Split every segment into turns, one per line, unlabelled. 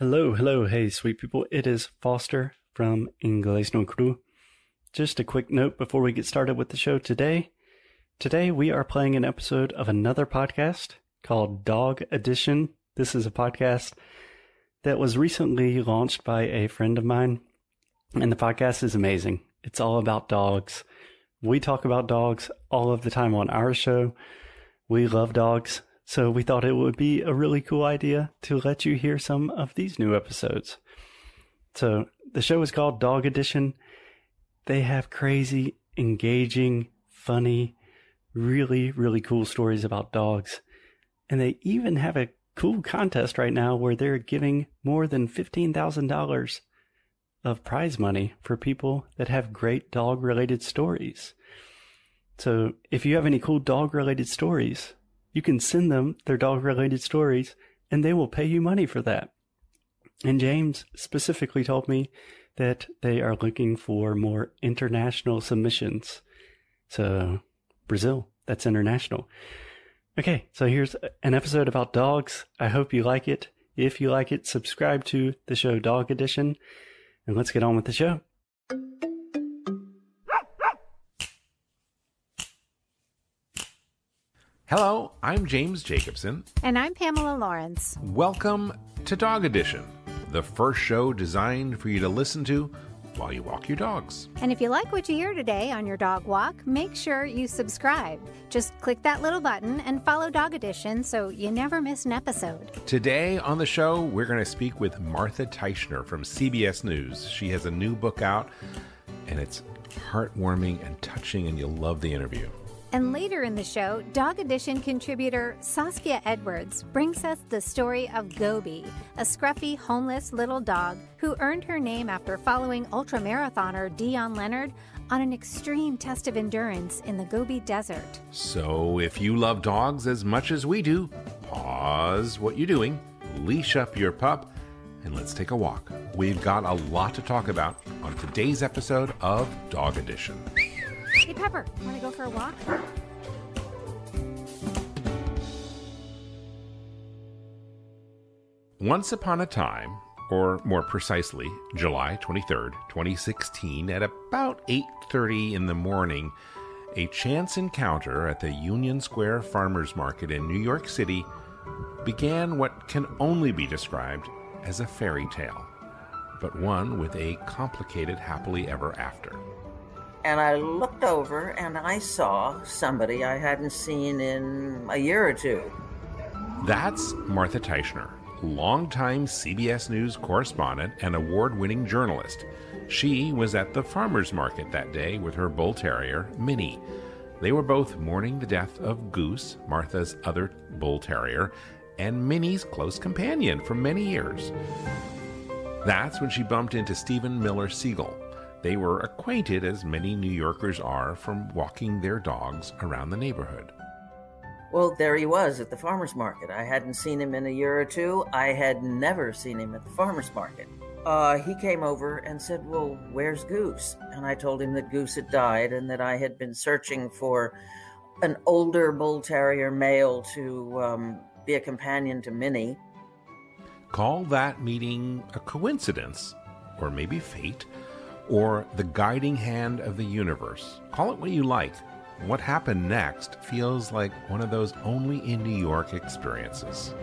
Hello, hello, hey, sweet people. It is Foster from Inglés No Cru. Just a quick note before we get started with the show today. Today we are playing an episode of another podcast called Dog Edition. This is a podcast that was recently launched by a friend of mine, and the podcast is amazing. It's all about dogs. We talk about dogs all of the time on our show. We love dogs. So we thought it would be a really cool idea to let you hear some of these new episodes. So the show is called Dog Edition. They have crazy, engaging, funny, really, really cool stories about dogs. And they even have a cool contest right now where they're giving more than $15,000 of prize money for people that have great dog related stories. So if you have any cool dog related stories, you can send them their dog related stories and they will pay you money for that. And James specifically told me that they are looking for more international submissions. So, Brazil, that's international. Okay, so here's an episode about dogs. I hope you like it. If you like it, subscribe to the show Dog Edition, and let's get on with the show.
Hello, I'm James Jacobson.
And I'm Pamela Lawrence.
Welcome to Dog Edition, the first show designed for you to listen to while you walk your dogs.
And if you like what you hear today on your dog walk, make sure you subscribe. Just click that little button and follow Dog Edition so you never miss an episode.
Today on the show, we're going to speak with Martha Teichner from CBS News. She has a new book out, and it's heartwarming and touching, and you'll love the interview.
And later in the show, Dog Edition contributor Saskia Edwards brings us the story of Gobi, a scruffy, homeless little dog who earned her name after following ultramarathoner Dion Leonard on an extreme test of endurance in the Gobi Desert.
So, if you love dogs as much as we do, pause what you're doing, leash up your pup, and let's take a walk. We've got a lot to talk about on today's episode of Dog Edition.
Pepper, want to go for a walk?
Once upon a time, or more precisely, July 23rd, 2016, at about 8:30 in the morning, a chance encounter at the Union Square Farmers Market in New York City began what can only be described as a fairy tale, but one with a complicated happily ever after
and I looked over and I saw somebody I hadn't seen in a year or two.
That's Martha Teichner, longtime CBS News correspondent and award winning journalist. She was at the farmer's market that day with her bull terrier, Minnie. They were both mourning the death of Goose, Martha's other bull terrier, and Minnie's close companion for many years. That's when she bumped into Stephen Miller Siegel, they were acquainted, as many New Yorkers are, from walking their dogs around the neighborhood.
Well, there he was at the farmer's market. I hadn't seen him in a year or two. I had never seen him at the farmer's market. Uh, he came over and said, Well, where's Goose? And I told him that Goose had died and that I had been searching for an older bull terrier male to um, be a companion to Minnie.
Call that meeting a coincidence, or maybe fate or the guiding hand of the universe. Call it what you like. What happened next feels like one of those only in New York experiences.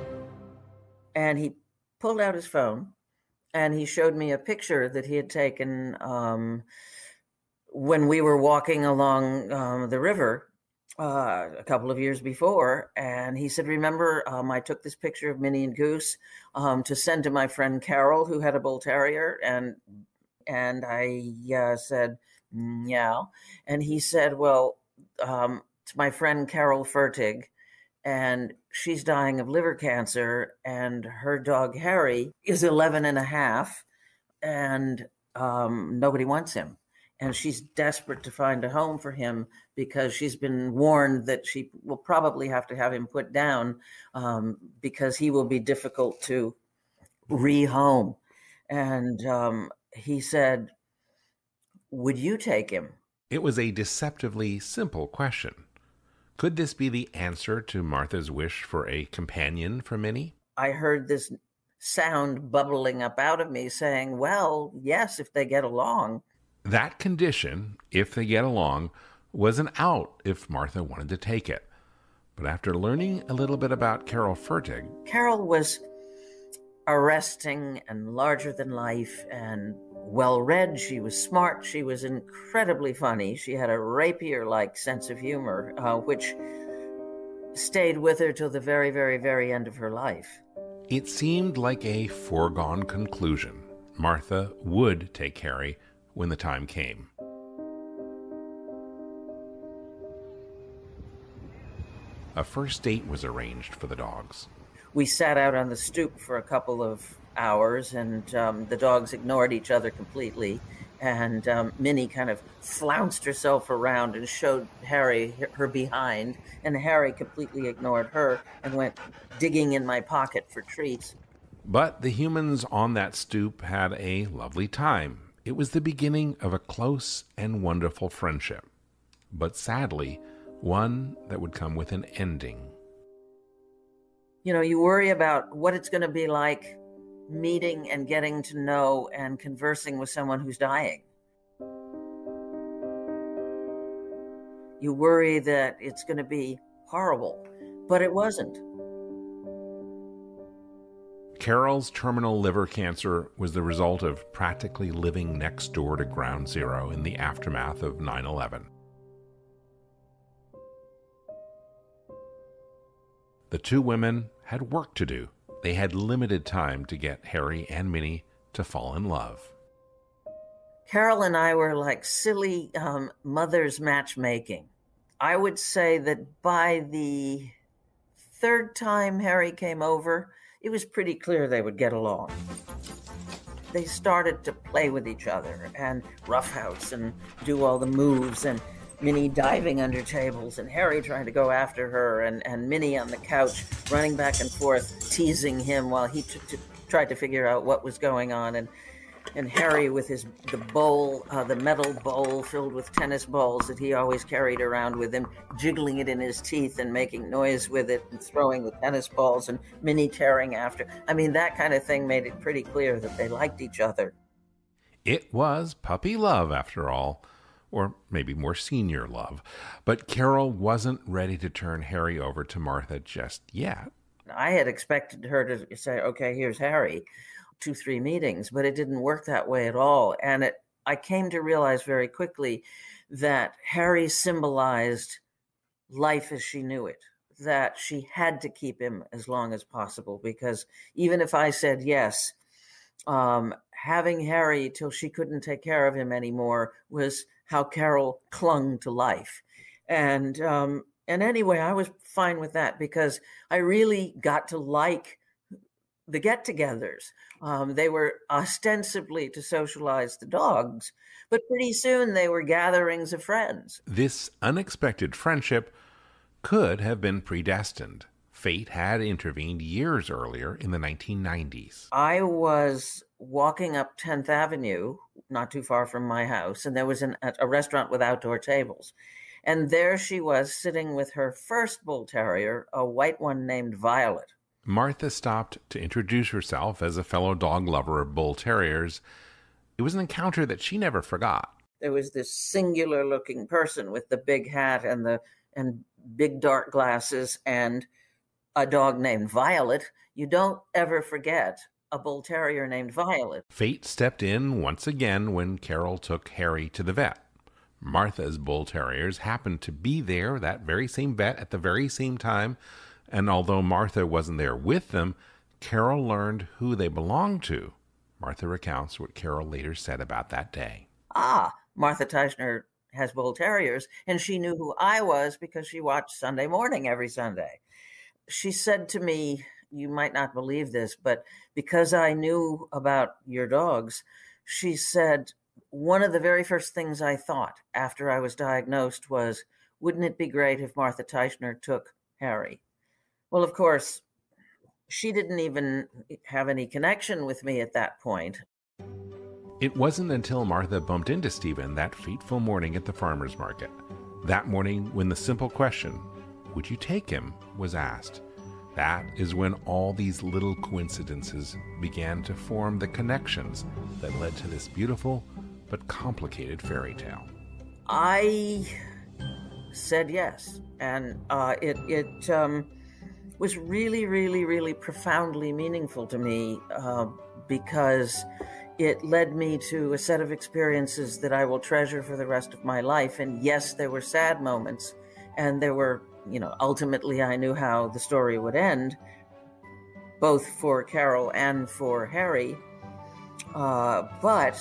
And he pulled out his phone and he showed me a picture that he had taken um, when we were walking along um, the river uh, a couple of years before. And he said, Remember, um, I took this picture of Minnie and Goose um, to send to my friend Carol, who had a bull terrier. And and I uh, said, yeah. And he said, well, um, it's my friend Carol Fertig, and she's dying of liver cancer, and her dog Harry is 11 and a half, and um, nobody wants him. And she's desperate to find a home for him because she's been warned that she will probably have to have him put down um, because he will be difficult to rehome. And um, he said, Would you take him?
It was a deceptively simple question. Could this be the answer to Martha's wish for a companion for Minnie?
I heard this sound bubbling up out of me saying, Well, yes, if they get along.
That condition, if they get along, was an out if Martha wanted to take it. But after learning a little bit about Carol Fertig,
Carol was arresting and larger than life and well read. She was smart. She was incredibly funny. She had a rapier like sense of humor, uh, which stayed with her till the very, very, very end of her life.
It seemed like a foregone conclusion. Martha would take Harry when the time came. A first date was arranged for the dogs.
We sat out on the stoop for a couple of hours, and um, the dogs ignored each other completely. And um, Minnie kind of flounced herself around and showed Harry her behind, and Harry completely ignored her and went digging in my pocket for treats.
But the humans on that stoop had a lovely time. It was the beginning of a close and wonderful friendship, but sadly, one that would come with an ending.
You know, you worry about what it's going to be like meeting and getting to know and conversing with someone who's dying. You worry that it's going to be horrible, but it wasn't.
Carol's terminal liver cancer was the result of practically living next door to ground zero in the aftermath of 9 11. The two women had work to do they had limited time to get Harry and Minnie to fall in love.
Carol and I were like silly um, mothers matchmaking. I would say that by the third time Harry came over, it was pretty clear they would get along. They started to play with each other and roughhouse and do all the moves and Minnie diving under tables and Harry trying to go after her and, and Minnie on the couch running back and forth, teasing him while he t- t- tried to figure out what was going on. And and Harry with his the bowl, uh, the metal bowl filled with tennis balls that he always carried around with him, jiggling it in his teeth and making noise with it and throwing the tennis balls and Minnie tearing after. I mean, that kind of thing made it pretty clear that they liked each other.
It was puppy love, after all or maybe more senior love. But Carol wasn't ready to turn Harry over to Martha just yet.
I had expected her to say, okay, here's Harry, two, three meetings, but it didn't work that way at all. And it, I came to realize very quickly that Harry symbolized life as she knew it, that she had to keep him as long as possible, because even if I said yes, um, having Harry till she couldn't take care of him anymore was how Carol clung to life. And um, and anyway, I was fine with that because I really got to like the get-togethers. Um, they were ostensibly to socialize the dogs, but pretty soon they were gatherings of friends.
This unexpected friendship could have been predestined. Fate had intervened years earlier in the 1990s.
I was walking up 10th Avenue, not too far from my house, and there was an, a restaurant with outdoor tables. And there she was sitting with her first bull terrier, a white one named Violet.
Martha stopped to introduce herself as a fellow dog lover of bull terriers. It was an encounter that she never forgot.
There was this singular looking person with the big hat and the and big dark glasses and a dog named Violet. You don't ever forget a bull terrier named Violet.
Fate stepped in once again when Carol took Harry to the vet. Martha's bull terriers happened to be there, that very same vet, at the very same time, and although Martha wasn't there with them, Carol learned who they belonged to. Martha recounts what Carol later said about that day.
Ah, Martha Teichner has bull terriers, and she knew who I was because she watched Sunday morning every Sunday. She said to me you might not believe this, but because I knew about your dogs, she said, one of the very first things I thought after I was diagnosed was, wouldn't it be great if Martha Teichner took Harry? Well, of course, she didn't even have any connection with me at that point.
It wasn't until Martha bumped into Stephen that fateful morning at the farmer's market. That morning, when the simple question, Would you take him? was asked That is when all these little coincidences began to form the connections that led to this beautiful but complicated fairy tale.
I said yes, and uh, it it um, was really, really, really profoundly meaningful to me uh, because it led me to a set of experiences that I will treasure for the rest of my life. And yes, there were sad moments, and there were, you know, ultimately I knew how the story would end, both for Carol and for Harry. Uh, but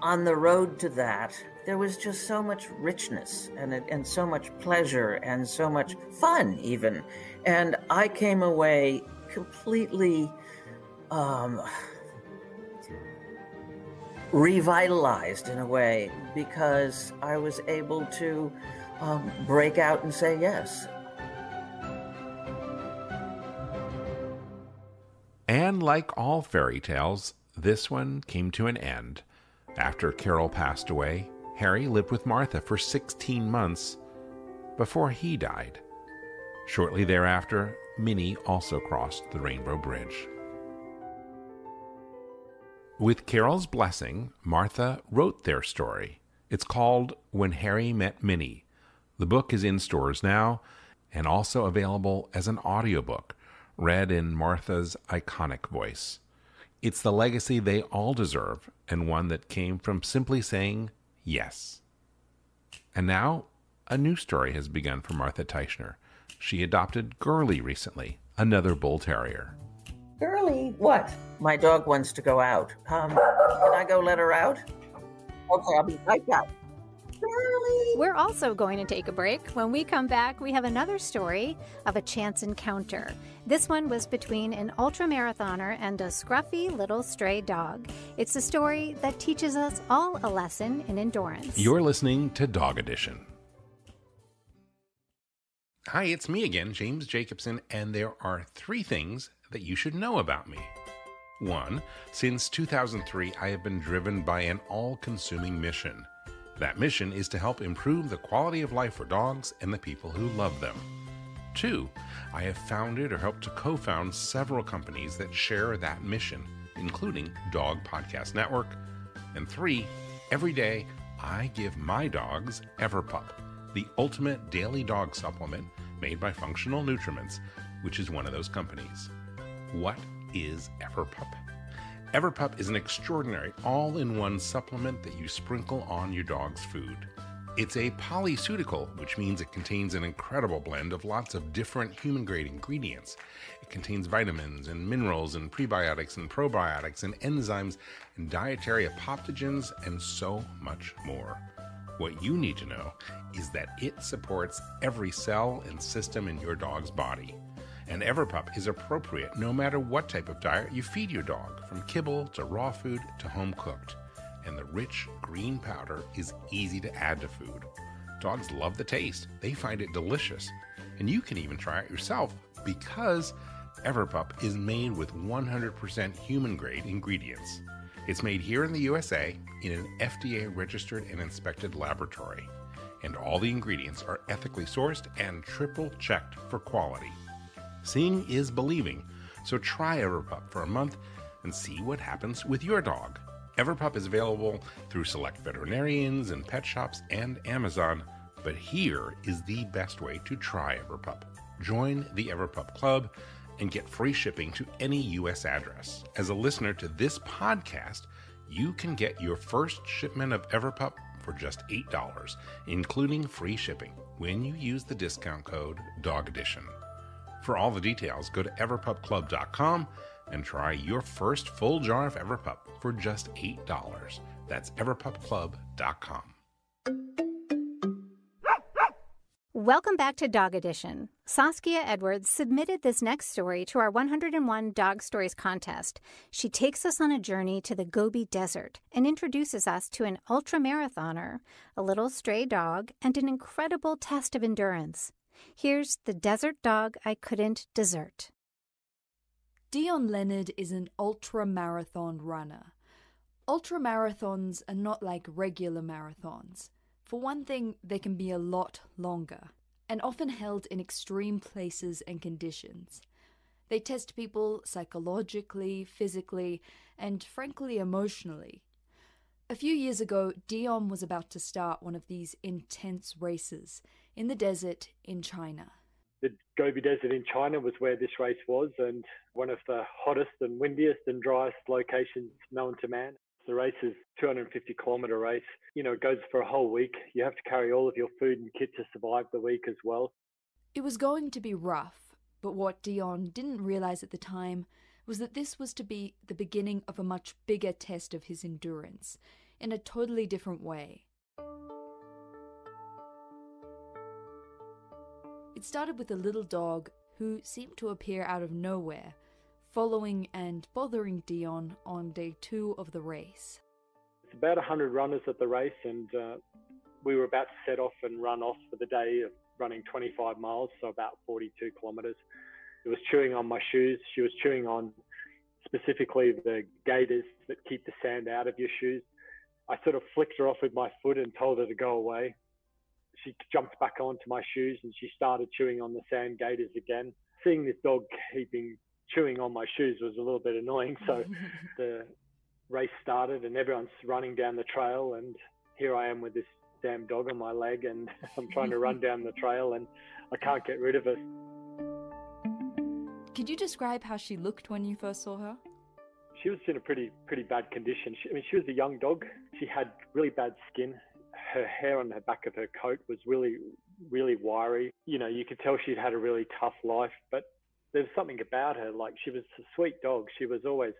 on the road to that, there was just so much richness and and so much pleasure and so much fun, even. And I came away completely. Um, revitalized in a way because I was able to um, break out and say yes.
And like all fairy tales, this one came to an end. After Carol passed away, Harry lived with Martha for 16 months before he died. Shortly thereafter, Minnie also crossed the Rainbow Bridge. With Carol's blessing, Martha wrote their story. It's called When Harry Met Minnie. The book is in stores now and also available as an audiobook, read in Martha's iconic voice. It's the legacy they all deserve and one that came from simply saying yes. And now, a new story has begun for Martha Teichner. She adopted Girly recently, another bull terrier.
Girly, what? My dog wants to go out. Um, can I go let her out? Okay, I'll be right back. Girly.
We're also going to take a break. When we come back, we have another story of a chance encounter. This one was between an ultramarathoner and a scruffy little stray dog. It's a story that teaches us all a lesson in endurance.
You're listening to Dog Edition. Hi, it's me again, James Jacobson, and there are three things that you should know about me. One, since 2003, I have been driven by an all consuming mission. That mission is to help improve the quality of life for dogs and the people who love them. Two, I have founded or helped to co found several companies that share that mission, including Dog Podcast Network. And three, every day I give my dogs Everpup, the ultimate daily dog supplement made by Functional Nutriments, which is one of those companies. What is Everpup? Everpup is an extraordinary all in one supplement that you sprinkle on your dog's food. It's a polyceutical, which means it contains an incredible blend of lots of different human grade ingredients. It contains vitamins and minerals and prebiotics and probiotics and enzymes and dietary adaptogens and so much more. What you need to know is that it supports every cell and system in your dog's body. And Everpup is appropriate no matter what type of diet you feed your dog, from kibble to raw food to home cooked. And the rich green powder is easy to add to food. Dogs love the taste, they find it delicious. And you can even try it yourself because Everpup is made with 100% human grade ingredients. It's made here in the USA in an FDA registered and inspected laboratory. And all the ingredients are ethically sourced and triple checked for quality. Seeing is believing, so try Everpup for a month and see what happens with your dog. Everpup is available through select veterinarians and pet shops and Amazon, but here is the best way to try Everpup. Join the Everpup Club and get free shipping to any U.S. address. As a listener to this podcast, you can get your first shipment of Everpup for just $8, including free shipping, when you use the discount code Dog Edition. For all the details, go to everpupclub.com and try your first full jar of Everpup for just $8. That's everpupclub.com.
Welcome back to Dog Edition. Saskia Edwards submitted this next story to our 101 Dog Stories contest. She takes us on a journey to the Gobi Desert and introduces us to an ultramarathoner, a little stray dog, and an incredible test of endurance. Here's the desert dog I couldn't desert.
Dion Leonard is an ultra marathon runner. Ultra marathons are not like regular marathons. For one thing, they can be a lot longer. and often held in extreme places and conditions. They test people psychologically, physically, and frankly emotionally. A few years ago, Dion was about to start one of these intense races in the desert in China.
The Gobi Desert in China was where this race was, and one of the hottest and windiest and driest locations known to man. The race is 250 kilometer race. You know, it goes for a whole week. You have to carry all of your food and kit to survive the week as well.
It was going to be rough, but what Dion didn't realize at the time was that this was to be the beginning of a much bigger test of his endurance, in a totally different way. It started with a little dog who seemed to appear out of nowhere following and bothering Dion on day two of the race.
It's about 100 runners at the race, and uh, we were about to set off and run off for the day of running 25 miles, so about 42 kilometers. It was chewing on my shoes. She was chewing on specifically the gaiters that keep the sand out of your shoes. I sort of flicked her off with my foot and told her to go away. She jumped back onto my shoes and she started chewing on the sand gaiters again. Seeing this dog keeping chewing on my shoes was a little bit annoying. So the race started and everyone's running down the trail and here I am with this damn dog on my leg and I'm trying to run down the trail and I can't get rid of it.
Could you describe how she looked when you first saw her?
She was in a pretty pretty bad condition. She, I mean, she was a young dog. She had really bad skin. Her hair on the back of her coat was really really wiry. You know, you could tell she'd had a really tough life, but there's something about her. Like she was a sweet dog. She was always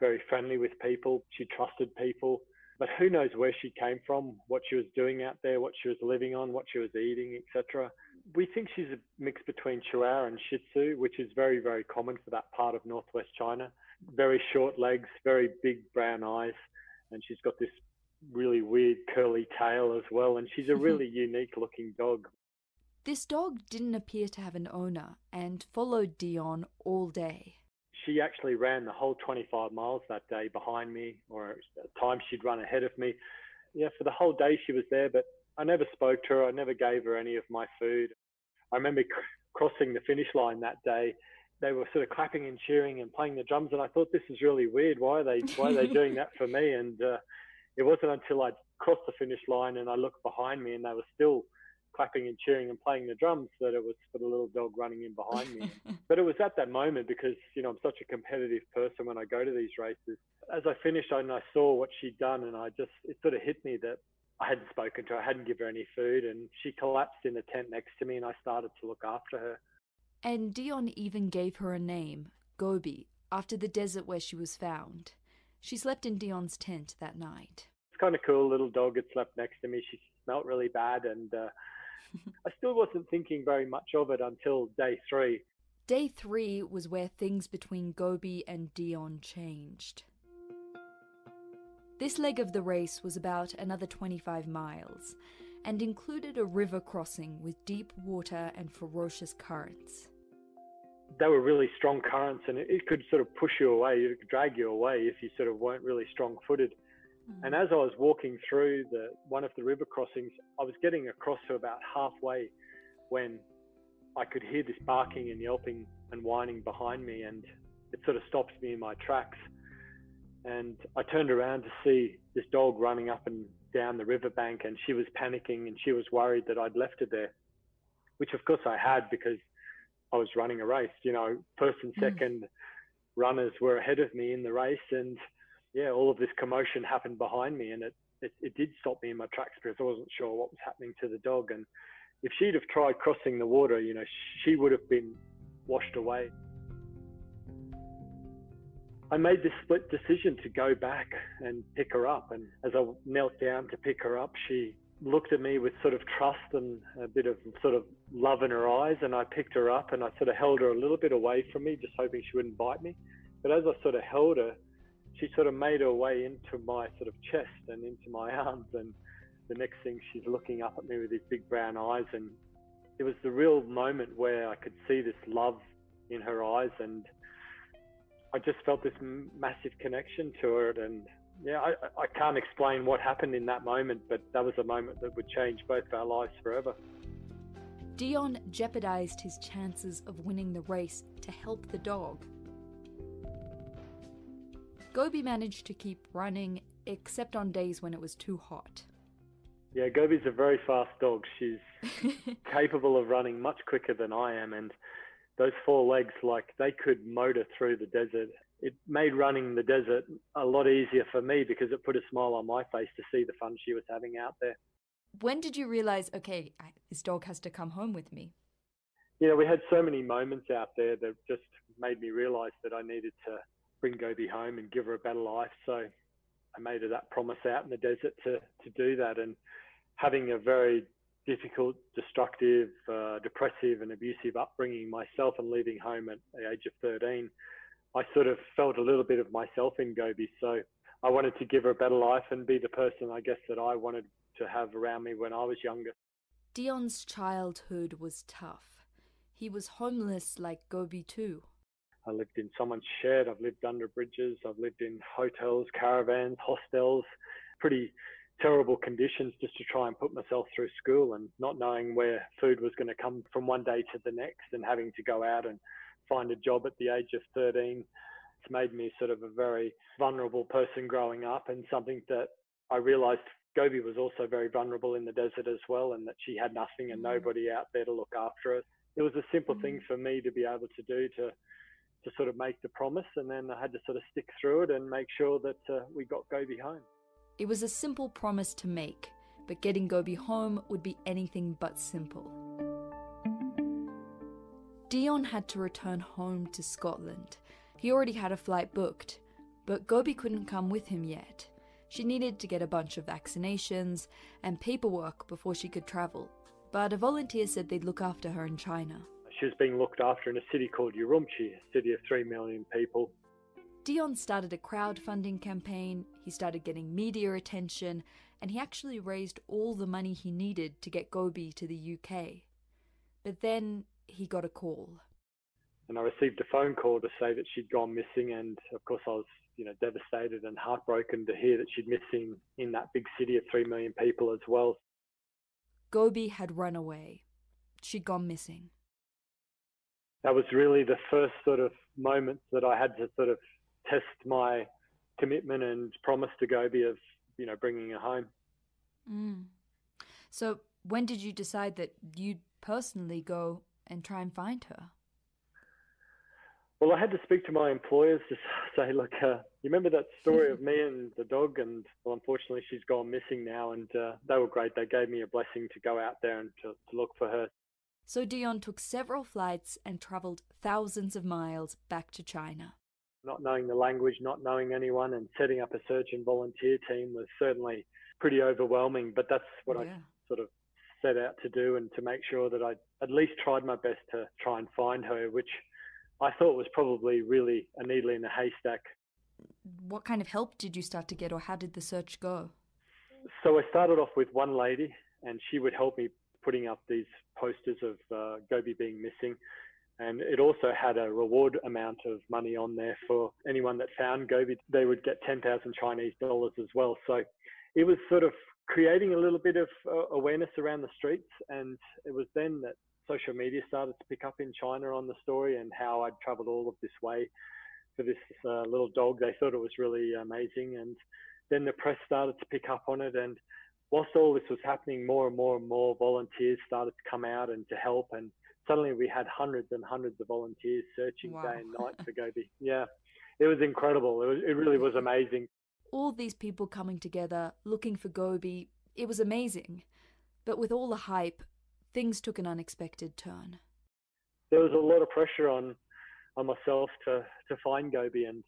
very friendly with people. She trusted people. But who knows where she came from, what she was doing out there, what she was living on, what she was eating, etc. We think she's a mix between Chihuahua and Shih Tzu, which is very, very common for that part of northwest China. Very short legs, very big brown eyes, and she's got this really weird curly tail as well. And she's a really unique looking dog.
This dog didn't appear to have an owner and followed Dion all day.
She actually ran the whole 25 miles that day behind me, or at times she'd run ahead of me. Yeah, for the whole day she was there, but I never spoke to her. I never gave her any of my food. I remember cr- crossing the finish line that day. They were sort of clapping and cheering and playing the drums, and I thought this is really weird. Why are they Why are they doing that for me? And uh, it wasn't until I crossed the finish line and I looked behind me, and they were still clapping and cheering and playing the drums that it was for the little dog running in behind me. but it was at that moment because, you know, I'm such a competitive person when I go to these races. As I finished and I saw what she'd done and I just, it sort of hit me that I hadn't spoken to her, I hadn't given her any food and she collapsed in the tent next to me and I started to look after her.
And Dion even gave her a name, Gobi, after the desert where she was found. She slept in Dion's tent that night.
It's kind of cool. Little dog had slept next to me. She smelt really bad and uh, I still wasn't thinking very much of it until day three.
Day three was where things between Gobi and Dion changed. This leg of the race was about another 25 miles and included a river crossing with deep water and ferocious currents.
They were really strong currents and it, could sort of push you away, it could drag you away if you sort of weren't really strong footed. Mm. And as I was walking through the one of the river crossings, I was getting across to about halfway when I could hear this barking and yelping and whining behind me, and it sort of stopped me in my tracks. And I turned around to see this dog running up and down the riverbank, and she was panicking and she was worried that I'd left her there, which of course I had because I was running a race. You know, first and mm. second mm. runners were ahead of me in the race, and yeah, all of this commotion happened behind me, and it, it, it did stop me in my tracks because I wasn't sure what was happening to the dog. And if she'd have tried crossing the water, you know, she would have been washed away. I made this split decision to go back and pick her up. And as I knelt down to pick her up, she looked at me with sort of trust and a bit of sort of love in her eyes. And I picked her up and I sort of held her a little bit away from me, just hoping she wouldn't bite me. But as I sort of held her, she sort of made her way into my sort of chest and into my arms. And the next thing, she's looking up at me with these big brown eyes. And it was the real moment where I could see this love in her eyes. And I just felt this massive connection to her. And yeah, I, I can't explain what happened in that moment, but that was a moment that would change both our lives forever.
Dion jeopardized his chances of winning the race to help the dog. Gobi managed to keep running, except on days when it was too hot.
Yeah, Gobi's a very fast dog. She's capable of running much quicker than I am, and those four legs, like they could motor through the desert. It made running the desert a lot easier for me because it put a smile on my face to see the fun she was having out there.
When did you realize, okay, this dog has to come home with me?
You know, we had so many moments out there that just made me realize that I needed to bring Gobi home and give her a better life. So I made her that promise out in the desert to, to do that. And having a very difficult, destructive, uh, depressive, and abusive upbringing myself and leaving home at the age of 13, I sort of felt a little bit of myself in Gobi. So I wanted to give her a better life and be the person, I guess, that I wanted to have around me when I was younger.
Dion's childhood was tough. He was homeless like Gobi too.
I lived in someone's shed. I've lived under bridges. I've lived in hotels, caravans, hostels, pretty terrible conditions just to try and put myself through school and not knowing where food was going to come from one day to the next and having to go out and find a job at the age of 13. It's made me sort of a very vulnerable person growing up and something that I realized Gobi was also very vulnerable in the desert as well and that she had nothing and mm. nobody out there to look after her. It was a simple thing mm. for me to be able to do to to sort of make the promise, and then I had to sort of stick through it and make sure that uh, we got Gobi home.
It was a simple promise to make, but getting Gobi home would be anything but simple. Dion had to return home to Scotland. He already had a flight booked, but Gobi couldn't come with him yet. She needed to get a bunch of vaccinations and paperwork before she could travel, but a volunteer said they'd look after her in China.
She was being looked after in a city called Urumqi, a city of 3 million people.
Dion started a crowdfunding campaign, he started getting media attention, and he actually raised all the money he needed to get Gobi to the UK. But then he got a call.
And I received a phone call to say that she'd gone missing, and of course I was, you know, devastated and heartbroken to hear that she'd missing in that big city of three million people as well.
Gobi had run away. She'd gone missing
that was really the first sort of moment that I had to sort of test my commitment and promise to Gobi of, you know, bringing her home.
Mm. So when did you decide that you'd personally go and try and find her?
Well, I had to speak to my employers to say, look, uh, you remember that story of me and the dog? And well, unfortunately, she's gone missing now. And uh, they were great. They gave me a blessing to go out there and to, to look for her.
So Dion took several flights and travelled thousands of miles back to China.
Not knowing the language, not knowing anyone, and setting up a search and volunteer team was certainly pretty overwhelming. But that's what yeah. I sort of set out to do and to make sure that I at least tried my best to try and find her, which I thought was probably really a needle in a haystack.
What kind of help did you start to get, or how did the search go?
So I started off with one lady, and she would help me putting up these posters of uh, Gobi being missing. And it also had a reward amount of money on there for anyone that found Gobi. They would get 10,000 Chinese dollars as well. So it was sort of creating a little bit of uh, awareness around the streets. And it was then that social media started to pick up in China on the story and how I'd traveled all of this way for this uh, little dog. They thought it was really amazing. And then the press started to pick up on it. And whilst all this was happening, more and more and more volunteers started to come out and to help. And suddenly we had hundreds and hundreds of volunteers searching wow. day and night for Gobi. Yeah, it was incredible. It, was, it really was amazing.
All these people coming together, looking for Gobi, it was amazing. But with all the hype, things took an unexpected turn.
There was a lot of pressure on on myself to to find Gobi, and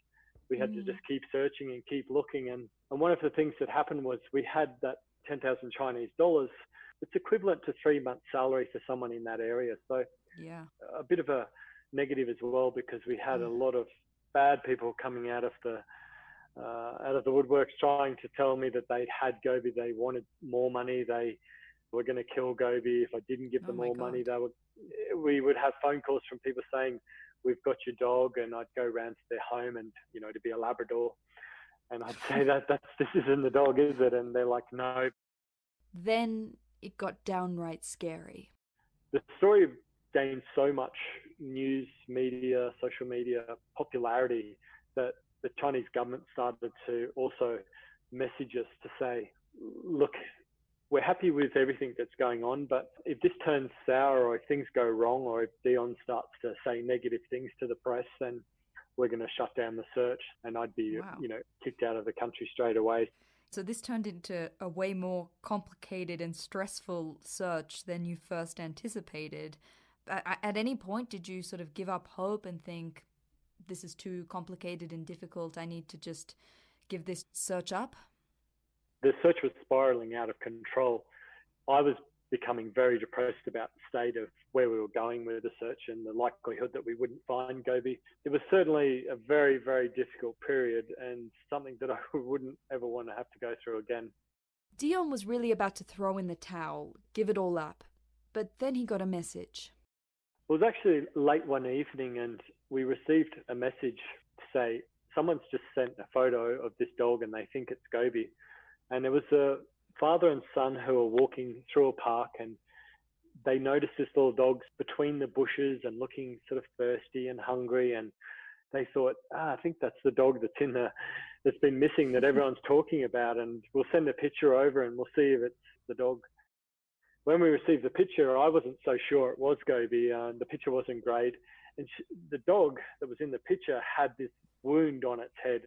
we had mm. to just keep searching and keep looking. And and one of the things that happened was we had that 10,000 Chinese dollars, it's equivalent to three months' salary for someone in that area. So,
yeah,
a bit of a negative as well because we had a lot of bad people coming out of the uh, out of the woodworks trying to tell me that they'd had Gobi, they wanted more money, they were going to kill Gobi if I didn't give oh them oh more God. money. They would we would have phone calls from people saying, "We've got your dog," and I'd go round to their home and you know to be a Labrador and I'd say that that's this isn't the dog, is it? And they're like, no.
Then it got downright scary.
the story gained so much news, media, social media popularity that the Chinese government started to also message us to say, look, we're happy with everything that's going on, but if this turns sour or if things go wrong or if Dion starts to say negative things to the press, then we're going to shut down the search and I'd be, wow. you know, kicked out of the country straight away.
So this turned into a way more complicated and stressful search than you first anticipated. At any point, did you sort of give up hope and think, this is too complicated and difficult, I need to just give this search up?
The search was spiraling out of control. I was becoming very depressed about the state of where we were going with the search and the likelihood that we wouldn't find Gobi. It was certainly a very, very difficult period and something that I wouldn't ever want to have to go through again.
Dion was really about to throw in the towel, give it all up, but then he got a message.
It was actually late one evening and we received a message to say someone's just sent a photo of this dog and they think it's Gobi and there was a father and son who were walking through a park and they noticed this little dog between the bushes and looking sort of thirsty and hungry. And they thought ah, i think that's the dog that's in the that's been missing that everyone's talking about and we'll send a picture over and we'll see if it's the dog. When we received the picture i wasn't so sure it was gobi. Uh, the picture wasn't great. And she, the dog that was in the picture had this wound on its head.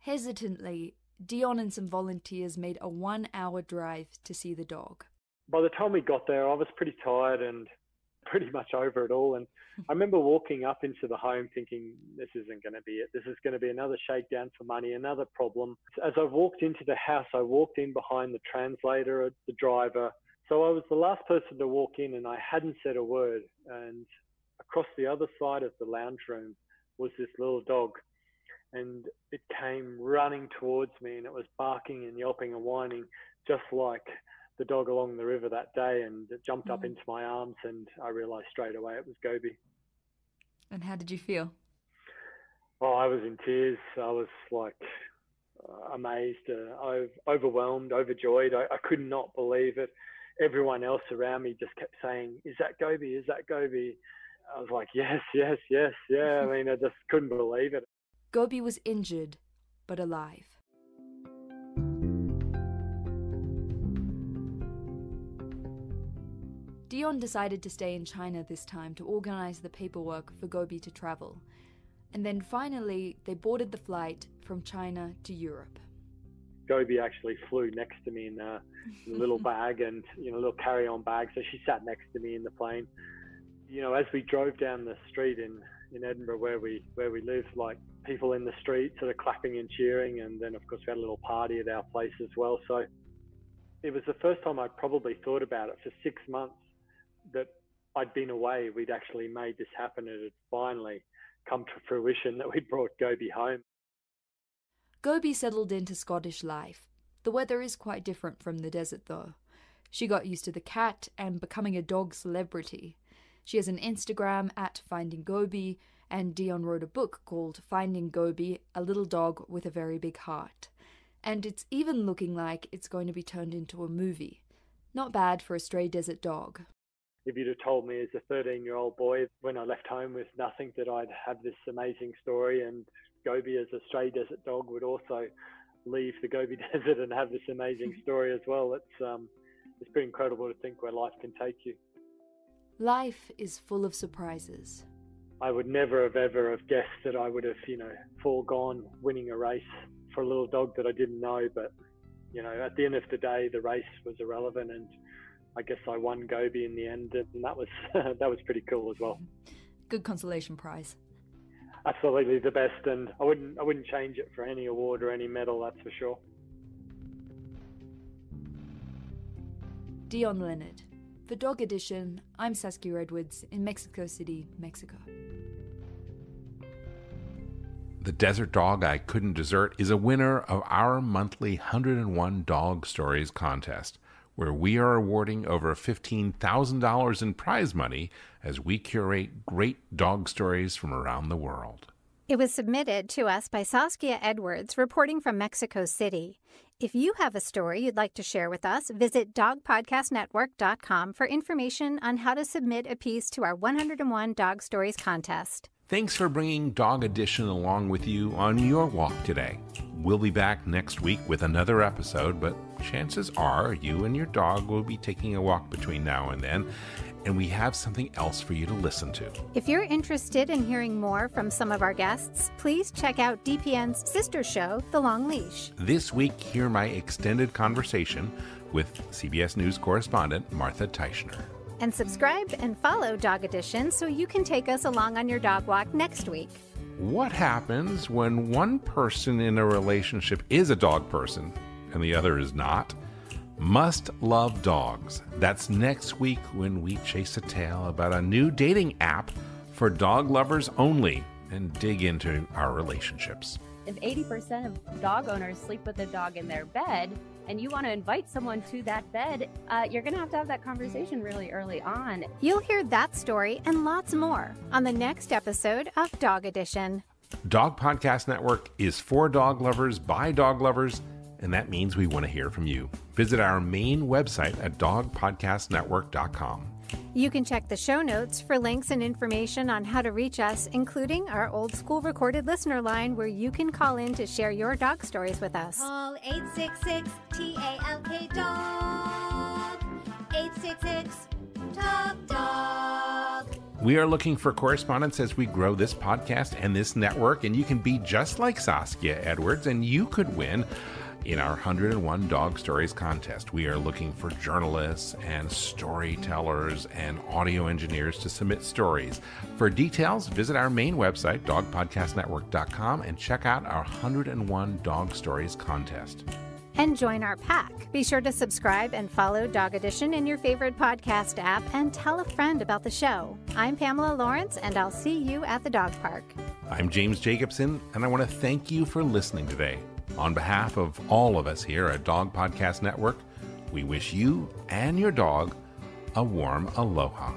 Hesitantly Dion and some volunteers made a one hour drive to see the dog.
By the time we got there, I was pretty tired and pretty much over it all. And I remember walking up into the home thinking, this isn't going to be it. This is going to be another shakedown for money, another problem. As I walked into the house, I walked in behind the translator, the driver. So I was the last person to walk in and I hadn't said a word. And across the other side of the lounge room was this little dog and it came running towards me and it was barking and yelping and whining just like the dog along the river that day and it jumped mm-hmm. up into my arms and I realized straight away it was Gobi.
And how did you feel?
Oh, I was in tears. I was like uh, amazed, uh, overwhelmed, overjoyed. I, I could not believe it. Everyone else around me just kept saying, "Is that Gobi? Is that Gobi?" I was like, "Yes, yes, yes, yeah." I mean, I just couldn't believe it.
Gobi was injured, but alive. Dion decided to stay in China this time to organize the paperwork for Gobi to travel. And then finally, they boarded the flight from China to Europe.
Gobi actually flew next to me in a, in a little bag and you know a little carry-on bag, so she sat next to me in the plane. You know, as we drove down the street in in Edinburgh where we where we live, like people in the street sort of clapping and cheering, and then of course we had a little party at our place as well. So it was the first time I'd probably thought about it for six months that I'd been away. We'd actually made this happen, and it finally come to fruition that we'd brought Gobi home.
Gobi settled into Scottish life. The weather is quite different from the desert, though. She got used to the cat and becoming a dog celebrity. She has an Instagram at Finding Gobi, and Dion wrote a book called Finding Gobi A Little Dog with a Very Big Heart. And it's even looking like it's going to be turned into a movie. Not bad for a stray desert dog.
If you'd have told me as a 13 year old boy when I left home with nothing that I'd have this amazing story and Gobi as a stray desert dog would also leave the Gobi Desert and have this amazing story as well, it's, um, it's pretty incredible to think where life can take you.
Life is full of surprises.
I would never have ever have guessed that I would have, you know, foregone winning a race for a little dog that I didn't know. But, you know, at the end of the day, the race was irrelevant, and I guess I won Gobi in the end, and that was that was pretty cool as well.
Good consolation prize.
Absolutely the best, and I wouldn't I wouldn't change it for any award or any medal. That's for sure.
Dion Leonard. For Dog Edition, I'm Saskia Edwards in Mexico City, Mexico.
The Desert Dog I Couldn't Desert is a winner of our monthly 101 Dog Stories contest, where we are awarding over $15,000 in prize money as we curate great dog stories from around the world.
It was submitted to us by Saskia Edwards, reporting from Mexico City. If you have a story you'd like to share with us, visit dogpodcastnetwork.com for information on how to submit a piece to our 101 Dog Stories contest.
Thanks for bringing Dog Edition along with you on your walk today. We'll be back next week with another episode, but chances are you and your dog will be taking a walk between now and then, and we have something else for you to listen to.
If you're interested in hearing more from some of our guests, please check out DPN's sister show, The Long Leash.
This week, hear my extended conversation with CBS News correspondent Martha Teichner.
And subscribe and follow Dog Edition so you can take us along on your dog walk next week.
What happens when one person in a relationship is a dog person and the other is not? Must Love Dogs. That's next week when we chase a tale about a new dating app for dog lovers only and dig into our relationships.
If 80% of dog owners sleep with a dog in their bed, and you want to invite someone to that bed, uh, you're going to have to have that conversation really early on.
You'll hear that story and lots more on the next episode of Dog Edition.
Dog Podcast Network is for dog lovers by dog lovers, and that means we want to hear from you. Visit our main website at dogpodcastnetwork.com.
You can check the show notes for links and information on how to reach us, including our old school recorded listener line where you can call in to share your dog stories with us.
Call 866 TALK Dog. 866 Talk Dog.
We are looking for correspondents as we grow this podcast and this network, and you can be just like Saskia Edwards, and you could win in our 101 Dog Stories contest. We are looking for journalists and storytellers and audio engineers to submit stories. For details, visit our main website, dogpodcastnetwork.com, and check out our 101 Dog Stories contest.
And join our pack. Be sure to subscribe and follow Dog Edition in your favorite podcast app and tell a friend about the show. I'm Pamela Lawrence, and I'll see you at the dog park.
I'm James Jacobson, and I want to thank you for listening today. On behalf of all of us here at Dog Podcast Network, we wish you and your dog a warm aloha.